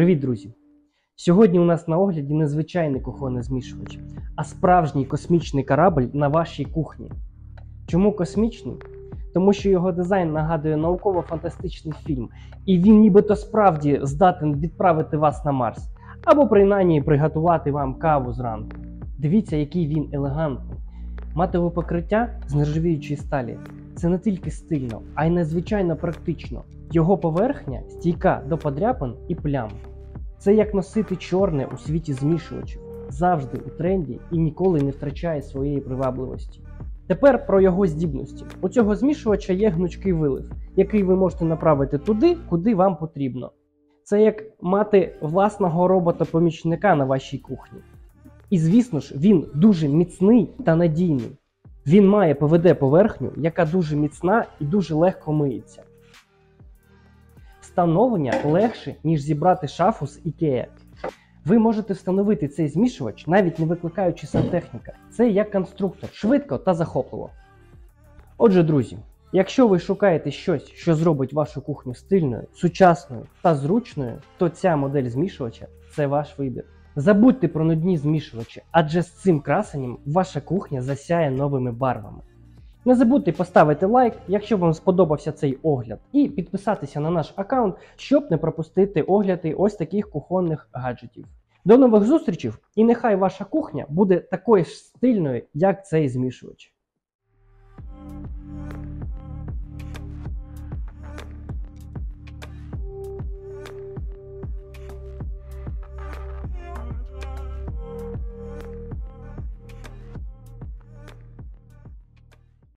Привіт, друзі! Сьогодні у нас на огляді не звичайний кухонний змішувач, а справжній космічний корабль на вашій кухні. Чому космічний? Тому що його дизайн нагадує науково-фантастичний фільм, і він нібито справді здатен відправити вас на Марс, або принаймні приготувати вам каву зранку. Дивіться, який він елегантний. Матове покриття з нержавіючої сталі це не тільки стильно, а й надзвичайно практично. Його поверхня стійка до подряпин і плям. Це як носити чорне у світі змішувачів, завжди у тренді і ніколи не втрачає своєї привабливості. Тепер про його здібності. У цього змішувача є гнучкий вилив, який ви можете направити туди, куди вам потрібно. Це як мати власного робота-помічника на вашій кухні. І звісно ж, він дуже міцний та надійний. Він має ПВД поверхню, яка дуже міцна і дуже легко миється. Встановлення легше, ніж зібрати шафу з IKEA. Ви можете встановити цей змішувач, навіть не викликаючи сантехніка. Це як конструктор, швидко та захопливо. Отже, друзі, якщо ви шукаєте щось, що зробить вашу кухню стильною, сучасною та зручною, то ця модель змішувача це ваш вибір. Забудьте про нудні змішувачі, адже з цим красенням ваша кухня засяє новими барвами. Не забудьте поставити лайк, якщо вам сподобався цей огляд, і підписатися на наш аккаунт, щоб не пропустити огляди ось таких кухонних гаджетів. До нових зустрічей і нехай ваша кухня буде такою ж стильною, як цей змішувач.